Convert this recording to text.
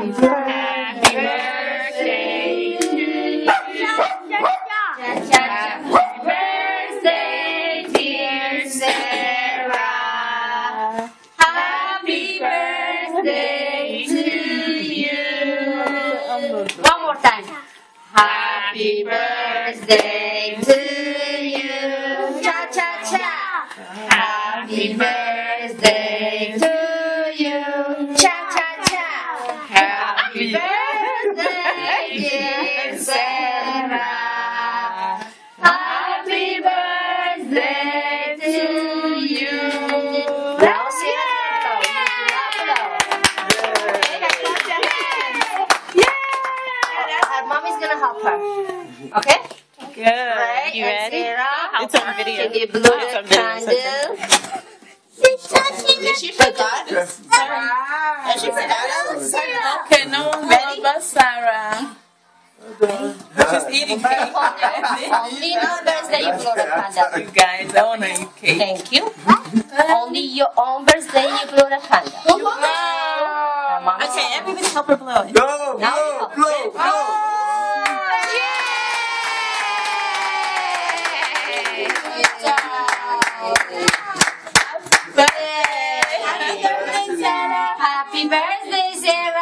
Happy birthday to you. Happy birthday, dear Sarah. Happy birthday to you. One more time. Happy birthday to you. Cha cha cha. Happy birthday Happy birthday, dear Sarah. Happy birthday to you. Now sing it. Her mommy's gonna help her. Okay? Good. Right? You ready? Sarah, It's on video. can you blow It's on video. candle? She forgot. Sarah. She forgot. Okay, no one will but Sarah. She's eating cake. Only on birthday you blow the panda. You guys, I want to eat cake. Thank you. Only your own birthday you blow the panda. Wow. Okay, everybody help her blow it. Go, go, blow, blow. blow. Happy birthday, Sarah! Happy birthday, Sarah!